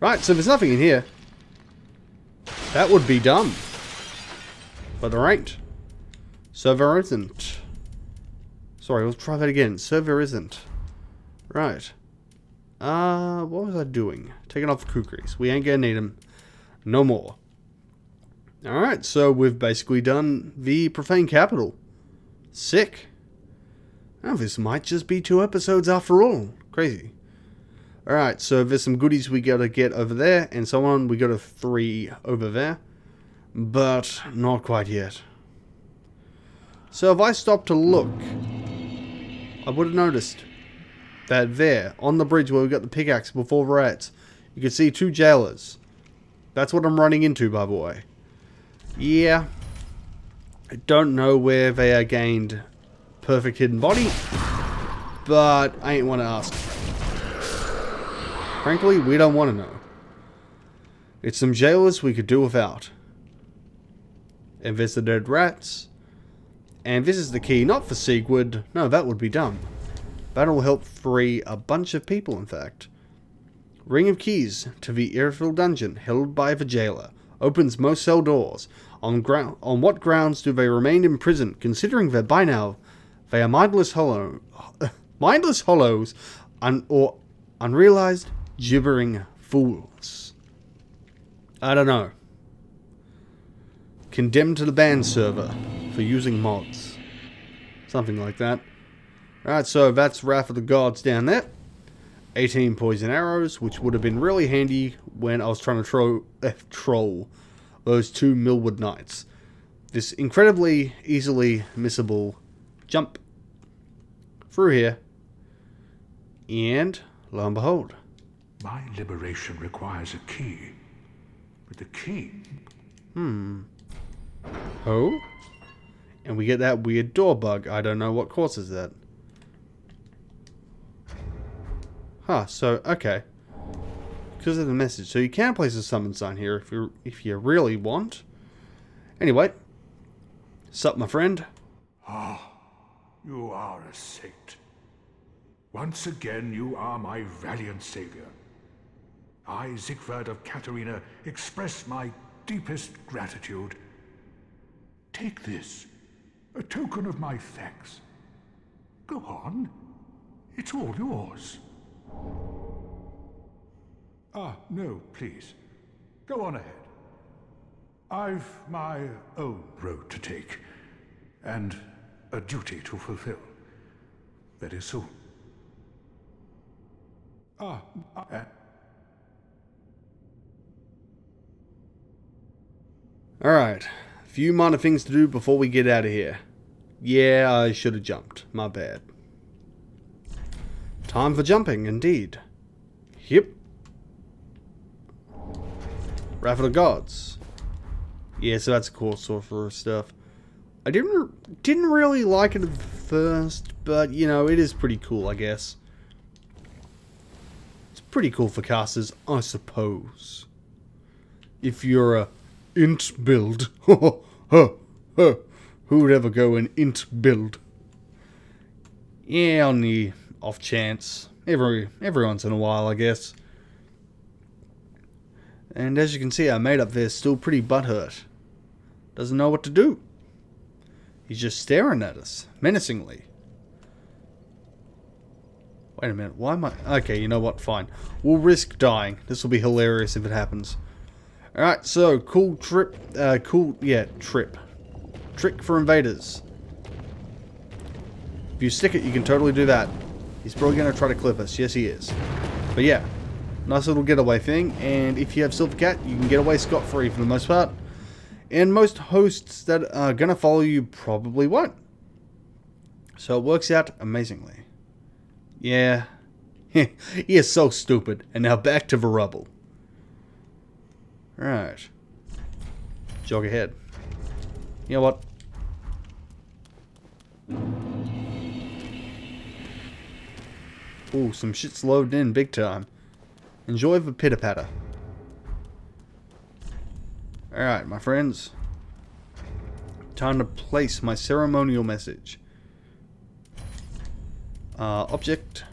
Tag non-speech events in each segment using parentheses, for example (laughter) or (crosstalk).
Right, so there's nothing in here. That would be dumb. But there ain't. There isn't. Sorry, let's try that again. Server isn't. Right. Uh, what was I doing? Taking off the kukris. We ain't gonna need them. No more. Alright, so we've basically done the Profane Capital. Sick. Now this might just be two episodes after all. Crazy. Alright, so there's some goodies we gotta get over there, and so on. We got a three over there. But not quite yet. So if I stopped to look, I would have noticed that there, on the bridge where we got the pickaxe before rats, you can see two jailers. That's what I'm running into, by the way. Yeah. I don't know where they are gained perfect hidden body, but I ain't want to ask. Frankly, we don't want to know. It's some jailers we could do without. And there's the dead rats. And this is the key, not for Siegward. No, that would be dumb. That'll help free a bunch of people, in fact. Ring of keys to the Irithyll dungeon held by the jailer. Opens most cell doors. On, on what grounds do they remain in prison, considering that by now they are mindless hollow, (laughs) mindless hollows, un- or unrealized gibbering fools? I don't know. Condemned to the ban server for using mods. Something like that. Alright, so that's Wrath of the Gods down there. 18 poison arrows, which would have been really handy when I was trying to tro- eh, troll those two Millwood Knights. This incredibly easily missable jump through here. And lo and behold, My liberation requires a key. But the key Hmm. Oh? And we get that weird door bug. I don't know what causes that. Huh, so, okay. Because of the message. So you can place a summon sign here if you if you really want. Anyway. Sup, my friend? Ah, You are a saint. Once again, you are my valiant savior. I, Siegward of Catarina, express my deepest gratitude. Take this, a token of my thanks. Go on. It's all yours. Ah, no, please. Go on ahead. I've my own road to take, and a duty to fulfill. Very soon. Ah, uh, Alright. a Few minor things to do before we get out of here. Yeah, I should have jumped. My bad. Time for jumping, indeed. Yep. Wrath of Gods. Yeah, so that's a cool sorcerer stuff. I didn't didn't really like it at first, but you know, it is pretty cool, I guess. It's pretty cool for casters, I suppose. If you're a int build. Who would ever go an int build? Yeah, on the off chance. Every every once in a while, I guess. And as you can see, our mate up there is still pretty butthurt. Doesn't know what to do. He's just staring at us, menacingly. Wait a minute, why am I... Okay, you know what, fine. We'll risk dying. This will be hilarious if it happens. Alright, so, cool trip, uh, cool, yeah, trip. Trick for invaders. If you stick it, you can totally do that. He's probably going to try to clip us. Yes, he is. But yeah, Nice little getaway thing, and if you have Silver Cat, you can get away scot-free for the most part. And most hosts that are going to follow you probably won't. So it works out amazingly. Yeah. (laughs) he is so stupid. And now back to the rubble. Right. Jog ahead. You know what? Ooh, some shit's loaded in big time. Enjoy the pitter patter. Alright, my friends. Time to place my ceremonial message. Uh, object.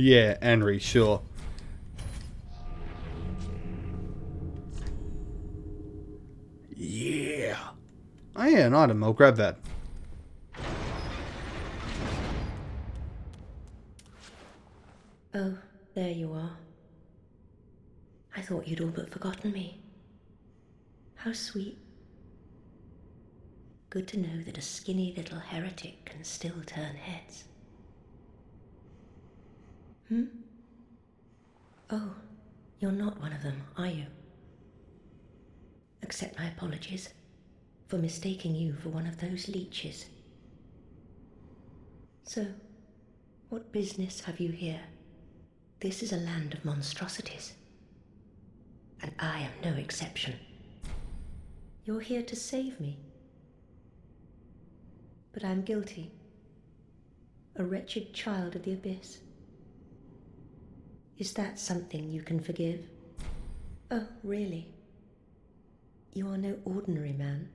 Yeah, Henry, sure. Yeah. Oh yeah, an item. I'll grab that. Oh, there you are. I thought you'd all but forgotten me. How sweet. Good to know that a skinny little heretic can still turn heads. Hmm? Oh, you're not one of them, are you? Accept my apologies for mistaking you for one of those leeches. So, what business have you here? This is a land of monstrosities. And I am no exception. You're here to save me. But I'm guilty. A wretched child of the abyss. Is that something you can forgive? Oh, really? You are no ordinary man.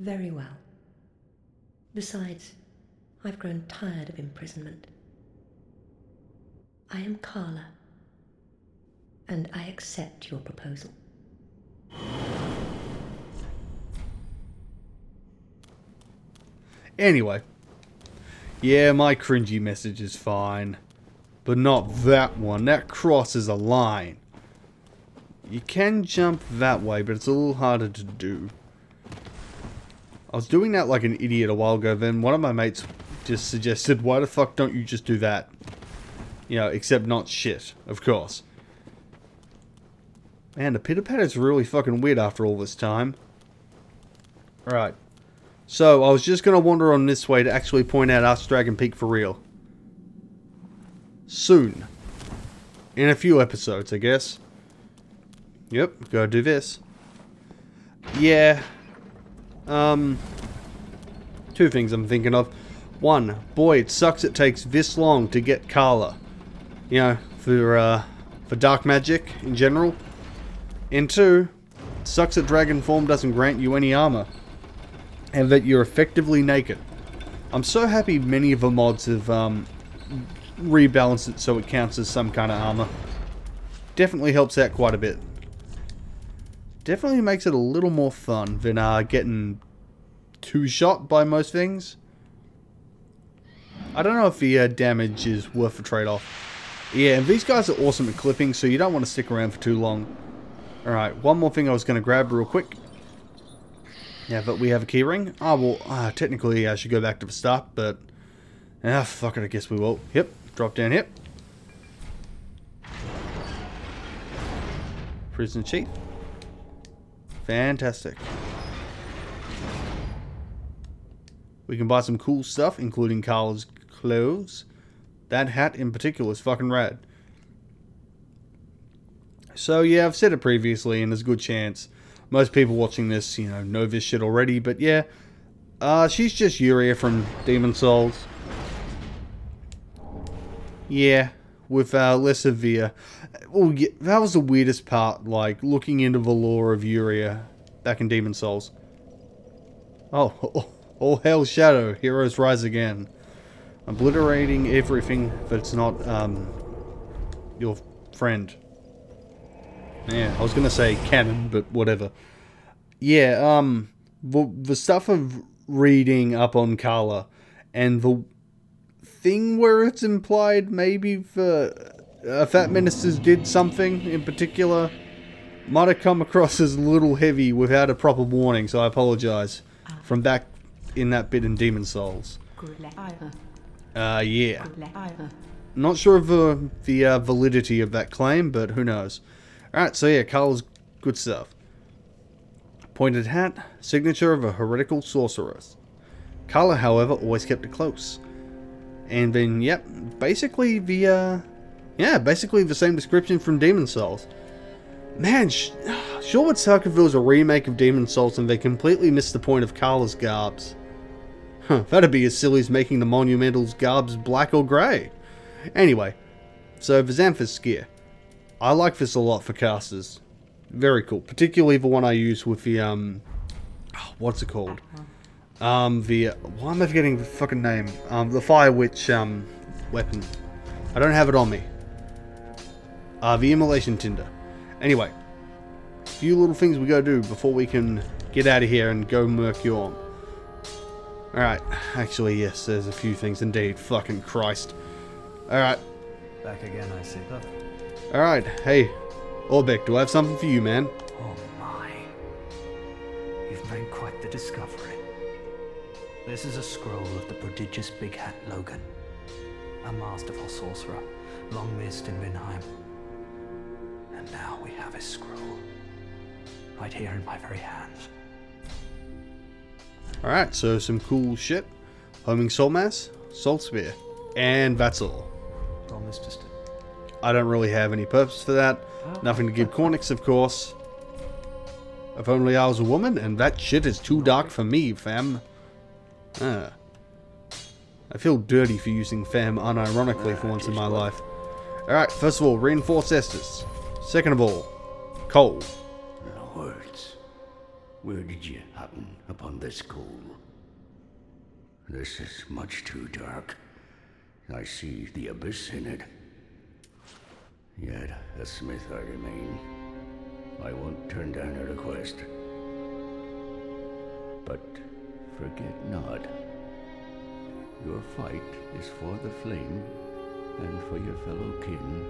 Very well. Besides, I've grown tired of imprisonment. I am Karla, and I accept your proposal. Anyway. Yeah, my cringy message is fine. But not that one. That crosses a line. You can jump that way, but it's a little harder to do. I was doing that like an idiot a while ago, then one of my mates just suggested, why the fuck don't you just do that? You know, except not shit, of course. Man, the pitter patter's really fucking weird after all this time. Alright. So, I was just going to wander on this way to actually point out Arch Dragon Peak for real. Soon. In a few episodes, I guess. Yep, gotta do this. Yeah. Um. Two things I'm thinking of. One, boy, it sucks it takes this long to get Karla. You know, for, uh, for dark magic in general. And two, sucks that dragon form doesn't grant you any armor. And that you're effectively naked. I'm so happy many of the mods have um, rebalanced it so it counts as some kind of armor. Definitely helps out quite a bit. Definitely makes it a little more fun than uh, getting two-shot by most things. I don't know if the uh, damage is worth the trade-off. Yeah, and these guys are awesome at clipping, so you don't want to stick around for too long. Alright, one more thing I was going to grab real quick. Yeah, but we have a keyring. Oh, well, uh, technically I should go back to the start, but... Ah, fuck it, I guess we will. Yep, drop down here. Prison chief. Fantastic. We can buy some cool stuff, including Carl's clothes. That hat in particular is fucking rad. So yeah, I've said it previously, and there's a good chance most people watching this, you know, know this shit already. But yeah, uh, she's just Yuria from Demon's Souls. Yeah, with uh, less of the. Uh, well, yeah, that was the weirdest part, like looking into the lore of Yuria back in Demon's Souls. Oh, oh, oh hell, Shadow, heroes rise again, obliterating everything that's not um your friend. Yeah, I was gonna say canon, but whatever. Yeah, um, the, the stuff of reading up on Karla and the thing where it's implied maybe the uh, Fat Ministers did something in particular might have come across as a little heavy without a proper warning, so I apologize. from back in that bit in Demon's Souls. Uh, yeah. Not sure of uh, the uh, validity of that claim, but who knows. Alright, so yeah, Carl's good stuff. Pointed hat, signature of a heretical sorceress. Karla, however, always kept it close. And then, yep, basically the, uh, yeah, basically the same description from Demon's Souls. Man, sh (sighs) sure would suck if it was a remake of Demon's Souls and they completely missed the point of Karla's garbs. Huh, that'd be as silly as making the Monumental's garbs black or grey. Anyway, so the Xanthous gear. I like this a lot for casters. Very cool. Particularly the one I use with the, um... (sighs) What's it called? Um, the... Why am I forgetting the fucking name? Um, the Fire Witch, um, weapon. I don't have it on me. Uh, the Immolation Tinder. Anyway. A few little things we gotta do before we can get out of here and go murk. Alright. Actually, yes, there's a few things indeed. Fucking Christ. Alright. Back again, I see. Look. Alright. Hey, Orbeck, do I have something for you, man? Oh my. You've made quite the discovery. This is a scroll of the prodigious Big Hat Logan. A masterful sorcerer, long missed in Vinheim. And now we have his scroll. Right here in my very hands. Alright, so some cool shit. Homing Soul Mass, Soul Spear, and that's all. I don't really have any purpose for that. Nothing to give Cornix, of course. If only I was a woman, and that shit is too dark for me, fam. Ah. I feel dirty for using fam unironically for once in my life. Alright, first of all, reinforce Estus. Second of all, coal. Lords, where did you happen upon this coal? This is much too dark. I see the abyss in it. Yet, a smith I remain. I won't turn down a request. But forget not, your fight is for the flame and for your fellow kin,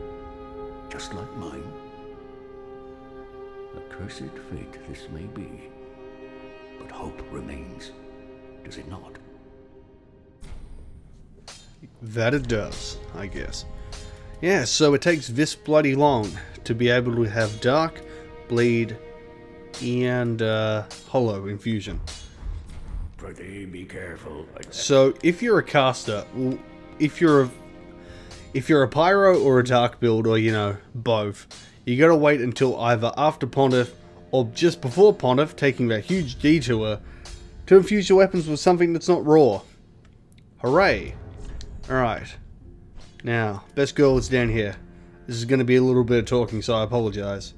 just like mine. A cursed fate this may be, but hope remains, does it not? That it does, I guess. Yeah, so it takes this bloody long to be able to have Dark, Bleed, and uh, Hollow infusion. Prithee, be careful. So if you're a caster, if you're a if you're a pyro or a dark build, or you know both, you gotta wait until either after Pontiff or just before Pontiff, taking that huge detour to infuse your weapons with something that's not raw. Hooray! All right. Now, best girl is down here. This is going to be a little bit of talking, so I apologize.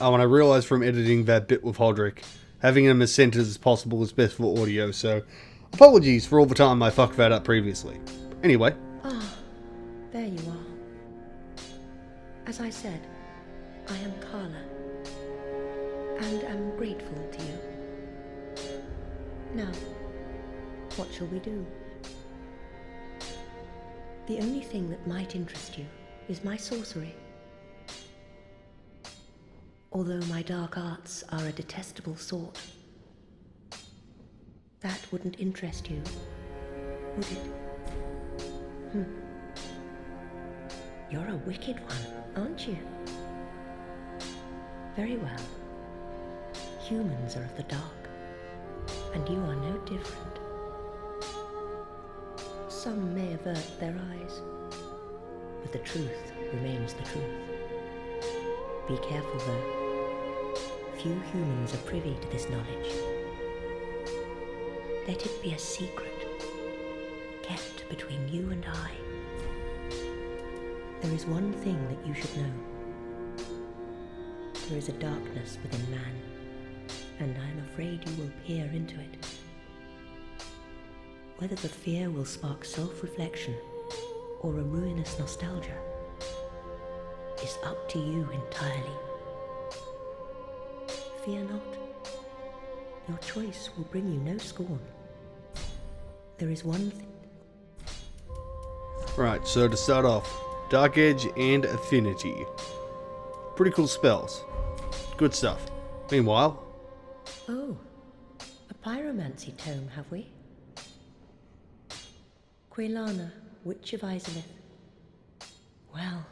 Oh, and I realized from editing that bit with Hodrick, having them as centered as possible is best for audio, so apologies for all the time I fucked that up previously. Anyway, Ah, there you are. As I said, I am Karla, and am grateful to you. Now, what shall we do? The only thing that might interest you is my sorcery. Although my dark arts are a detestable sort, that wouldn't interest you, would it? Hmm. You're a wicked one, aren't you? Very well. Humans are of the dark, and you are no different. Some may avert their eyes, but the truth remains the truth. Be careful, though. Few humans are privy to this knowledge. Let it be a secret, kept between you and I. There is one thing that you should know. There is a darkness within man, and I am afraid you will peer into it. Whether the fear will spark self reflection or a ruinous nostalgia is up to you entirely. Fear not. Your choice will bring you no scorn. There is one thing. right, so to start off, Dark Edge and Affinity. Pretty cool spells. Good stuff. Meanwhile, Oh, a pyromancy tome, have we? Quelana, Witch of Izalith. Well,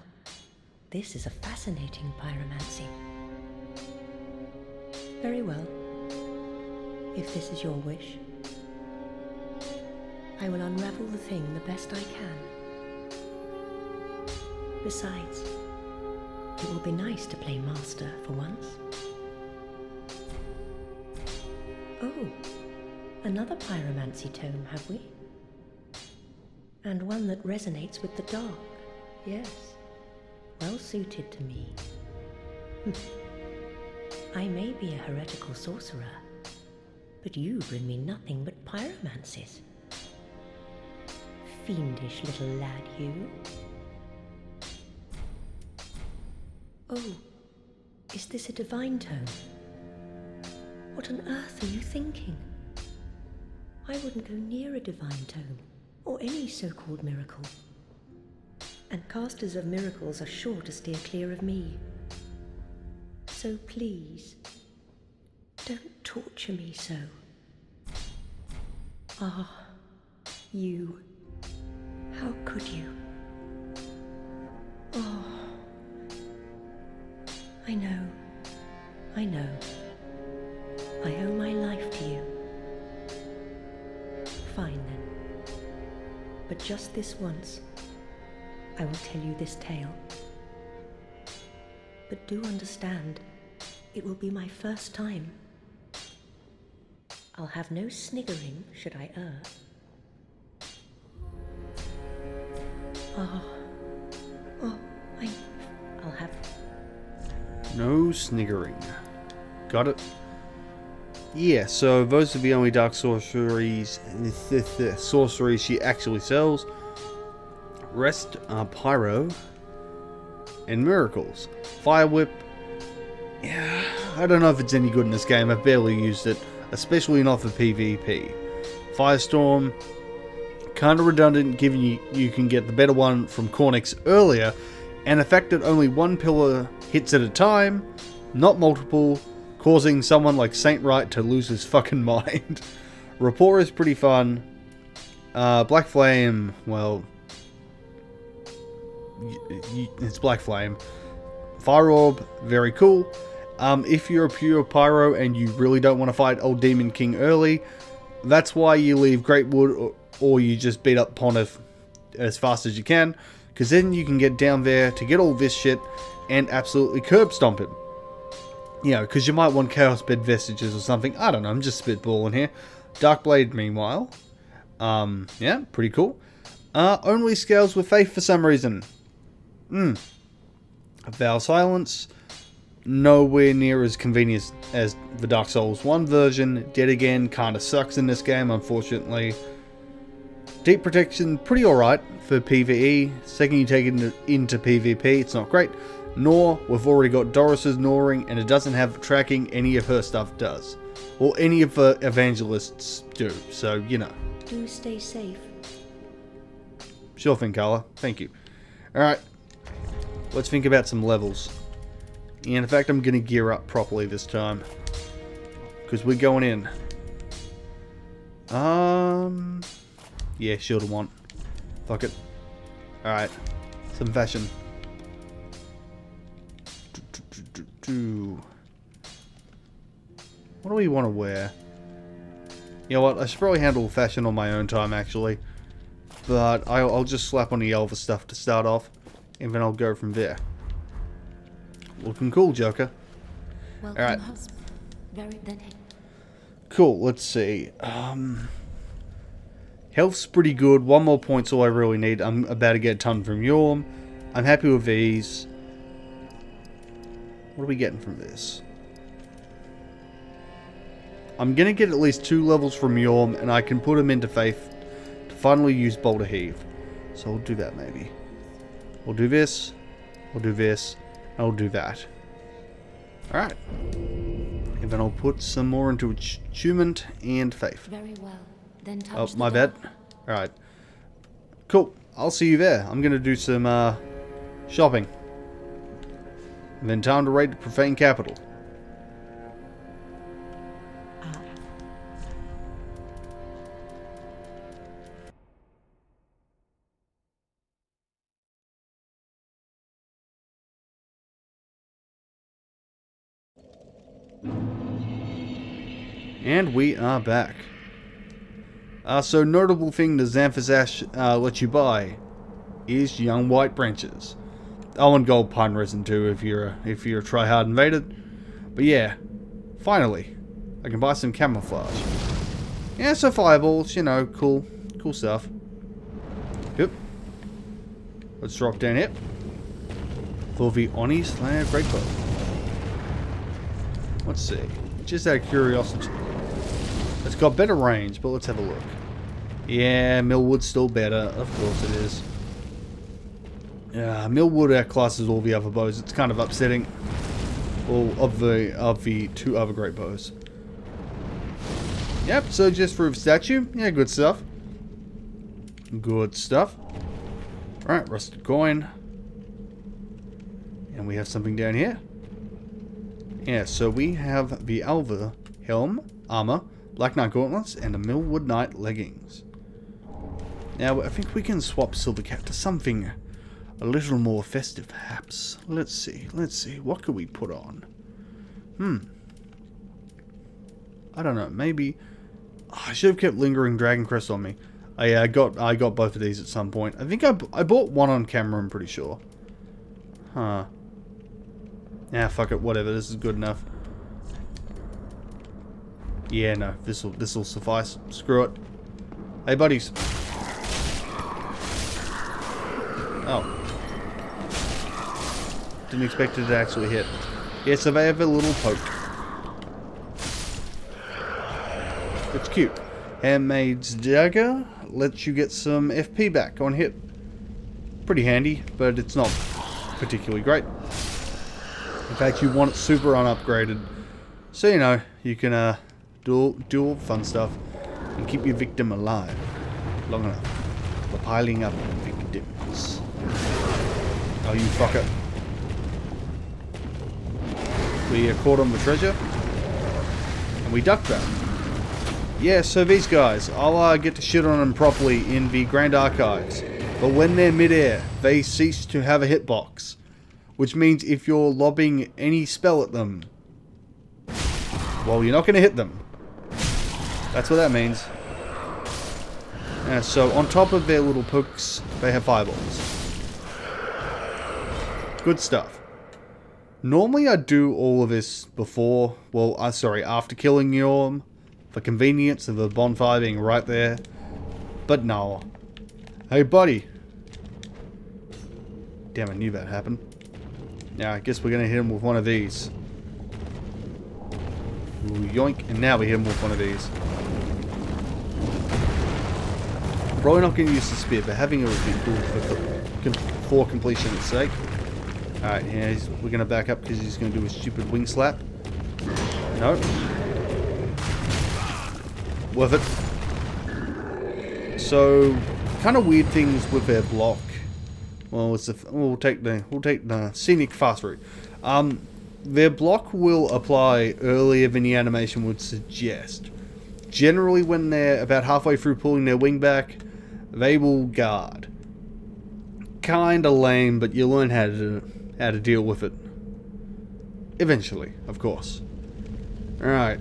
this is a fascinating pyromancy. Very well. If this is your wish, I will unravel the thing the best I can. Besides, it will be nice to play master for once. Oh, another pyromancy tome, have we? And one that resonates with the dark, yes. Well suited to me. Hmm. I may be a heretical sorcerer, but you bring me nothing but pyromancies. Fiendish little lad, you. Oh, is this a divine tome? What on earth are you thinking? I wouldn't go near a divine tome, or any so called miracle. And casters of miracles are sure to steer clear of me. So please, don't torture me so. Ah, you. How could you? Oh. I know. I know. I owe my life to you. Fine then. But just this once, I will tell you this tale. But do understand, it will be my first time. I'll have no sniggering should I err. Oh, oh, I, I'll have No sniggering. Got it? Yeah, so those are the only dark sorceries the sorceries she actually sells. Rest are pyro and miracles. Fire whip. Yeah, I don't know if it's any good in this game. I've barely used it, especially not for PvP. Firestorm, kind of redundant given you, you can get the better one from Cornix earlier, and the fact that only one pillar hits at a time, not multiple, causing someone like Saint Right to lose his (laughs) fucking mind. Rapport is pretty fun. Uh, Black Flame, well, it's Black Flame. Fire Orb, very cool. Um, if you're a pure Pyro and you really don't want to fight Old Demon King early, that's why you leave Greatwood or, or you just beat up Pontiff as fast as you can, because then you can get down there to get all this shit and absolutely curb stomp him. You know, because you might want Chaos Bed Vestiges or something. I don't know, I'm just spitballing here. Dark Blade, meanwhile. Um, yeah, pretty cool. Uh, only scales with Faith for some reason. Hmm. Vow Silence. Nowhere near as convenient as the Dark Souls 1 version. Dead Again kinda sucks in this game, unfortunately. Deep Protection, pretty alright for PvE. Second you take it into, into PvP, it's not great. Nor, we've already got Dorhys's Gnawing, and it doesn't have tracking any of her stuff does. Or any of the evangelists do, so you know. Do stay safe. Sure thing, Karla. Thank you. Alright. Let's think about some levels. And in fact, I'm going to gear up properly this time. Because we're going in. Um... Yeah, shield of want. Fuck it. Alright. Some fashion. What do we want to wear? You know what? I should probably handle fashion on my own time, actually. But I'll, I'll just slap on the Alva stuff to start off. And then I'll go from there. Looking cool, Joker. Welcome, husband. Very. Cool, let's see. Um, health's pretty good. One more point's all I really need. I'm about to get a ton from Yhorm. I'm happy with these. What are we getting from this? I'm going to get at least two levels from Yhorm, and I can put them into Faith to finally use Boulder Heave. So I'll do that maybe. We'll do this. We'll do this. And I'll do that. Alright. And then I'll put some more into attunement and faith. Very well. Then touch Oh, my bad. Alright. Cool. I'll see you there. I'm going to do some uh, shopping. And then time to raid the Profane Capital. And we are back. Uh, so notable thing the Xanthous Ash uh, lets you buy is young white branches. Oh, and gold pine resin too if you're a, if you're a try-hard invader. But yeah, finally, I can buy some camouflage. Yeah, so fireballs, you know, cool, cool stuff. Yep. Let's drop down here. For the Oni Slayer Great Bow. Let's see. Just out of curiosity. It's got better range, but let's have a look. Yeah, Millwood's still better. Of course it is. Yeah, Millwood outclasses all the other bows. It's kind of upsetting. Well, of the of the two other great bows. Yep, so just for a statue. Yeah, good stuff. Good stuff. Alright, rusted coin. And we have something down here. Yeah, so we have the Alva helm, armor, Black Knight gauntlets, and a Millwood Knight leggings. Now, I think we can swap Silvercat to something a little more festive, perhaps. Let's see, let's see. What could we put on? Hmm. I don't know, maybe... Oh, I should have kept Lingering Dragon Crest on me. I uh, got I got both of these at some point. I think I, I bought one on camera, I'm pretty sure. Huh. Yeah, fuck it, whatever. This is good enough. Yeah, no, this will this will suffice. Screw it. Hey, buddies. Oh. Didn't expect it to actually hit. Yeah, so they have a little poke. It's cute. Handmaid's Dagger lets you get some FP back on hit. Pretty handy, but it's not particularly great. In fact, you want it super unupgraded. So, you know, you can uh, do, all, do all fun stuff and keep your victim alive long enough for piling up victims. Oh, you fucker. We uh, caught on the treasure. And we ducked that. Yeah, so these guys, I'll uh, get to shit on them properly in the Grand Archives. But when they're midair, they cease to have a hitbox. Which means if you're lobbing any spell at them, well, you're not going to hit them. That's what that means. Yeah, so on top of their little pokes, they have fireballs. Good stuff. Normally I do all of this before, well, uh, sorry, after killing Yhorm, for convenience of the bonfire being right there. But no. Hey buddy. Damn, I knew that happened. Now, I guess we're to hit him with one of these. Ooh, yoink, and now we hit him with one of these. Probably not going to use the spear, but having it would be cool for, for completion's sake. Alright, yeah, we're going to back up because he's going to do a stupid wing slap. Nope. Worth it. So, kind of weird things with their block. Well, it's a, we'll take the we'll take the scenic fast route. Um, their block will apply earlier than the animation would suggest. Generally, when they're about halfway through pulling their wing back, they will guard. Kinda lame, but you learn how to how to deal with it. Eventually, of course. Alright,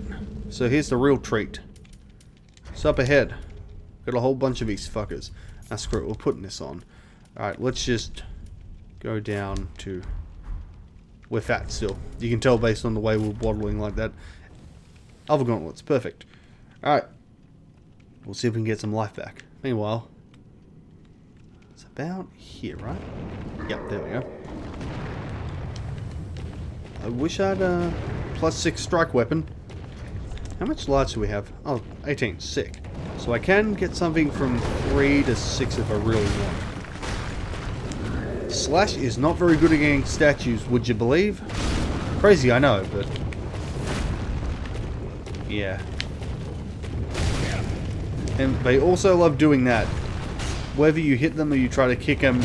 so here's the real treat. It's up ahead. Got a whole bunch of these fuckers. Ah, screw it, we're putting this on. Alright, let's just go down to... We're fat still. You can tell based on the way we're waddling like that. Other gauntlets, perfect. Alright. We'll see if we can get some life back. Meanwhile, it's about here, right? Yep, there we go. I wish I had a uh, plus six strike weapon. How much lights do we have? Oh, 18. Sick. So I can get something from 3 to 6 if I really want. Slash is not very good against statues, would you believe? Crazy, I know, but... Yeah. And they also love doing that. Whether you hit them or you try to kick them,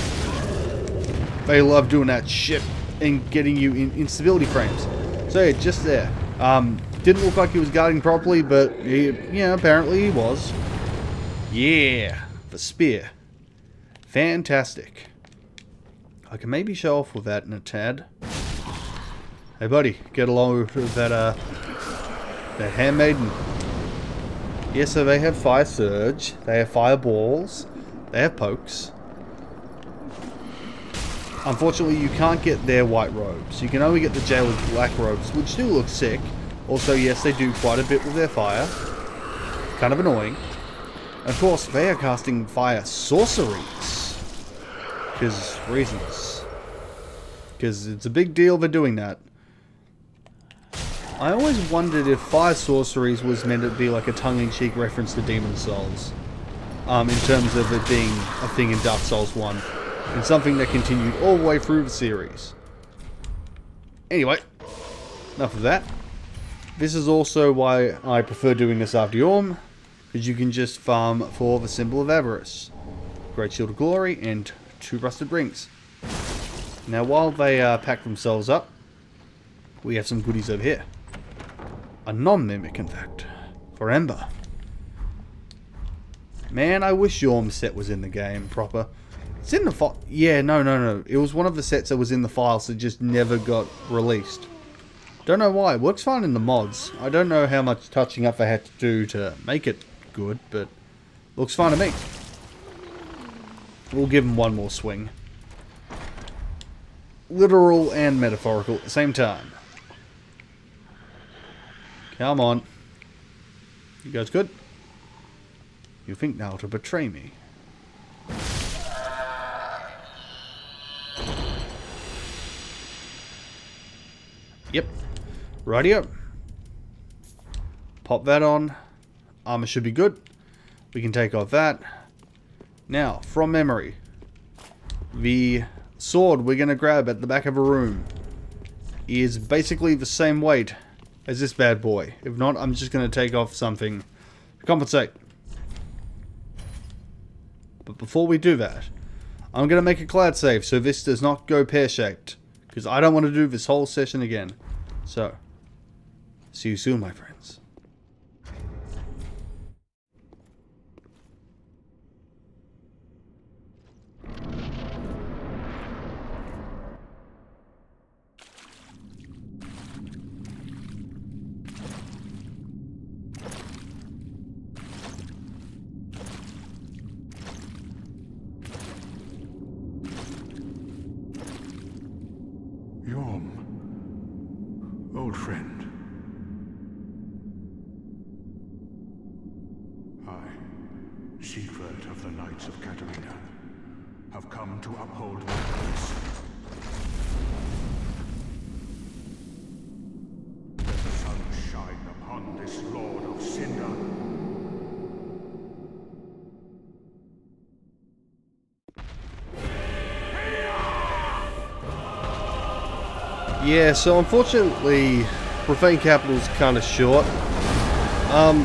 they love doing that shit and getting you in instability frames. So yeah, just there. Um, didn't look like he was guarding properly, but he, yeah, apparently he was. Yeah, the spear. Fantastic. I can maybe show off with that in a tad. Hey buddy, get along with that uh that handmaiden. Yeah, so they have fire surge, they have fireballs, they have pokes. Unfortunately, you can't get their white robes. You can only get the jailer's black robes, which do look sick. Also, yes, they do quite a bit with their fire. Kind of annoying. Of course, they are casting fire sorceries. Because reasons. Because it's a big deal they're doing that. I always wondered if fire sorceries was meant to be like a tongue-in-cheek reference to Demon's Souls. Um, in terms of it being a thing in Dark Souls 1 and something that continued all the way through the series. Anyway, enough of that. This is also why I prefer doing this after Yhorm, because you can just farm for the Symbol of Avarice, Great Shield of Glory, and two Rusted Rings. Now while they uh, pack themselves up, we have some goodies over here. A non-mimic, in fact, for Ember. Man, I wish Yhorm set was in the game proper. It's in the file. Yeah, no, no, no. It was one of the sets that was in the files that just never got released. Don't know why. It works fine in the mods. I don't know how much touching up they had to do to make it good, but looks fine to me. We'll give them one more swing. Literal and metaphorical at the same time. Come on. You guys good? You think now to betray me? Yep. Radio. Pop that on. Armor should be good. We can take off that. Now, from memory, the sword we're going to grab at the back of a room is basically the same weight as this bad boy. If not, I'm just going to take off something to compensate. But before we do that, I'm going to make a cloud save so this does not go pear-shaped. Because I don't want to do this whole session again. So, see you soon, my friends. Yhorm, old friend. I, Siegward of the Knights of Catarina, have come to uphold my peace. Let the sun shine upon this Lord of Cinder. Yeah, so unfortunately, Profane Capital's kind of short. Um,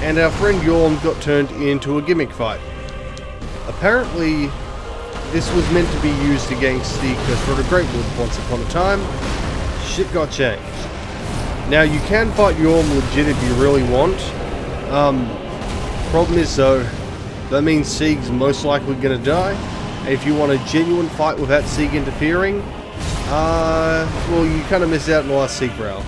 and our friend Yhorm got turned into a gimmick fight. Apparently, this was meant to be used against the Cursed of Greatwood once upon a time. Shit got changed. Now, you can fight Yhorm legit if you really want. Um, problem is though, that means Sieg's most likely gonna die. And if you want a genuine fight without Sieg interfering, uh, well, you kind of miss out on the last Sieg round.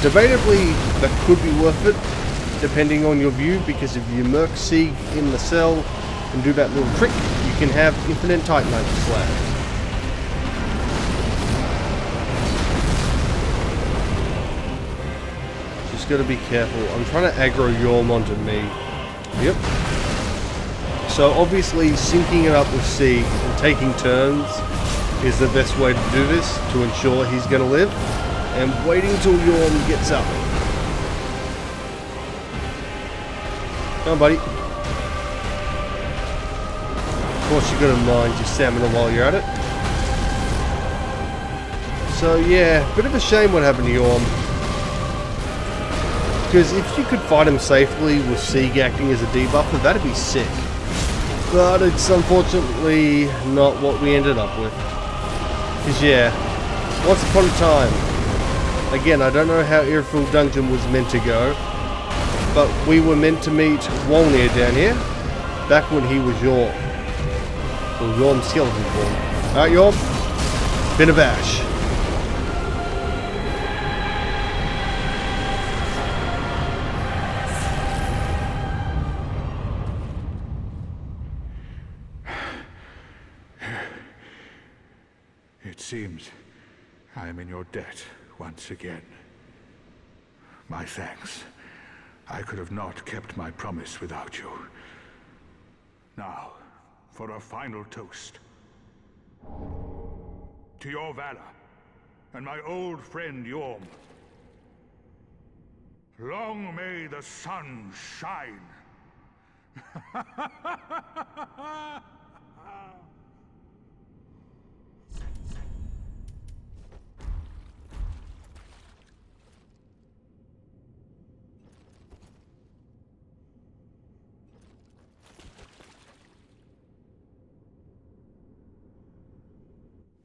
Debatably, that could be worth it, depending on your view, because if you murk Sieg in the cell and do that little trick, you can have infinite Titanite slabs. Just gotta be careful. I'm trying to aggro Yhorm onto me. Yep. So obviously syncing it up with Sieg and taking turns is the best way to do this to ensure he's to live. And waiting till Yhorm gets up. Come on, buddy. Course, you're going to mind your stamina while you're at it. So yeah, bit of a shame what happened to Yhorm. Because if you could fight him safely with Sieg acting as a debuffer, that'd be sick. But it's unfortunately not what we ended up with. Because yeah, once upon a time, again, I don't know how Irithyll Dungeon was meant to go, but we were meant to meet Wolnir down here, back when he was Yhorm. Your Yhorm skeleton form. Alright, Yhorm. Been a bash. (sighs) It seems I am in your debt once again. My thanks. I could have not kept my promise without you. Now, for a final toast. To your valor, and my old friend Yhorm. Long may the sun shine. (laughs)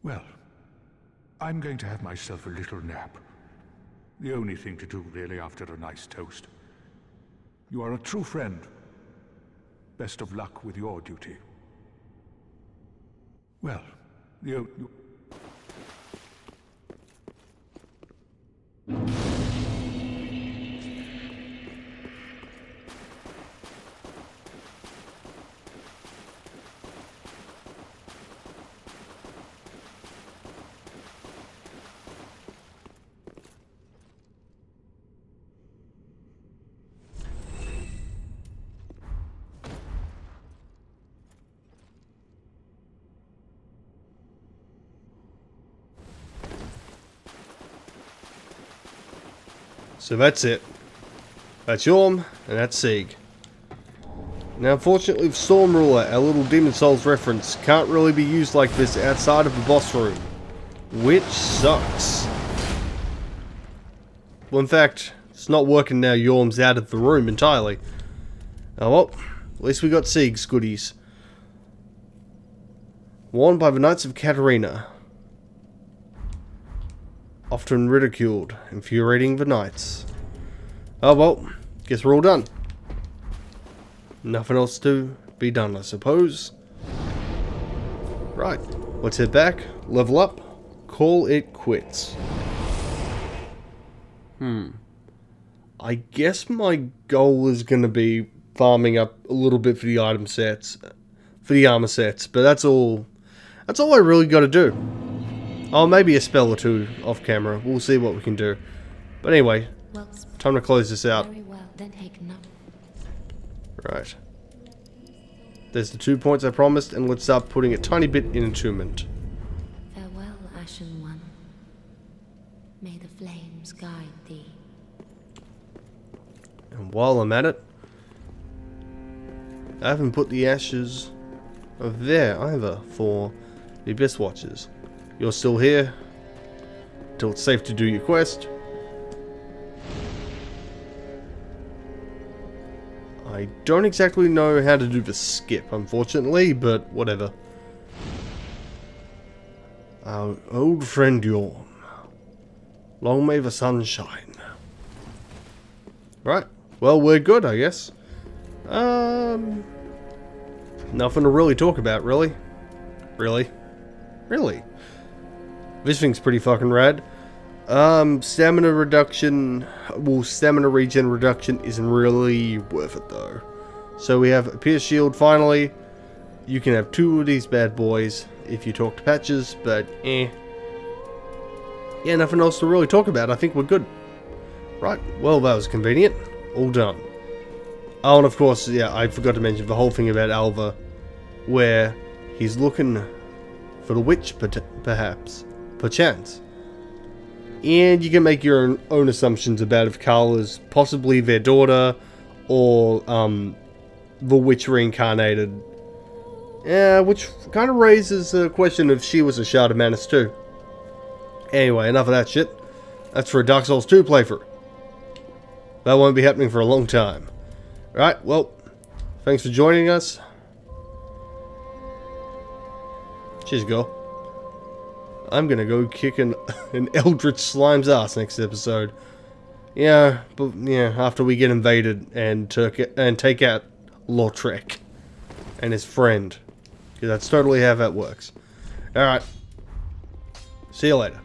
Well, I'm going to have myself a little nap. The only thing to do, really, after a nice toast. You are a true friend. Best of luck with your duty. Well, you... So that's it. That's Yhorm, and that's Sieg. Now unfortunately for Storm Ruler, our little Demon Souls reference can't really be used like this outside of the boss room. Which sucks. Well in fact, it's not working now Yhorm's out of the room entirely. Oh well, at least we got Sieg's goodies. Worn by the Knights of Catarina. Often ridiculed, infuriating the Knights. Oh well, guess we're all done. Nothing else to be done, I suppose. Right, let's head back, level up, call it quits. Hmm. I guess my goal is going to be farming up a little bit for the item sets, for the armor sets, but that's all, that's all I really got to do. Oh, maybe a spell or two off camera. We'll see what we can do. But anyway, time to close this out. very well. Then take note. Right. There's the two points I promised, and let's start putting a tiny bit in attunement. Farewell, Ashen One. May the flames guide thee. And while I'm at it, I haven't put the ashes of there either for the Abyss Watchers. You're still here till it's safe to do your quest. I don't exactly know how to do the skip, unfortunately, but whatever. Our old friend Yhorm. Long may the sun shine. Right. Well, we're good, I guess. Um... Nothing to really talk about, really. Really. Really. This thing's pretty fucking rad. Um, stamina reduction, well, stamina regen reduction isn't really worth it though. So we have a Pierce Shield finally. You can have two of these bad boys if you talk to Patches, but eh. Yeah, nothing else to really talk about. I think we're good. Right, well, that was convenient. All done. Oh, and of course, yeah, I forgot to mention the whole thing about Alva, where he's looking for the witch, perhaps, perchance. And you can make your own, assumptions about if Karla's possibly their daughter, or um, the witch reincarnated. Yeah, which kind of raises the question if she was a Shard of Manus too. Anyway, enough of that shit. That's for a Dark Souls 2 playthrough. That won't be happening for a long time. Right, well, thanks for joining us. Cheers, go. I'm gonna go kick an, (laughs) an Aldrich Slime's ass next episode. Yeah, but yeah, after we get invaded and, and take out Lautrec and his friend. Because that's totally how that works. Alright. See you later.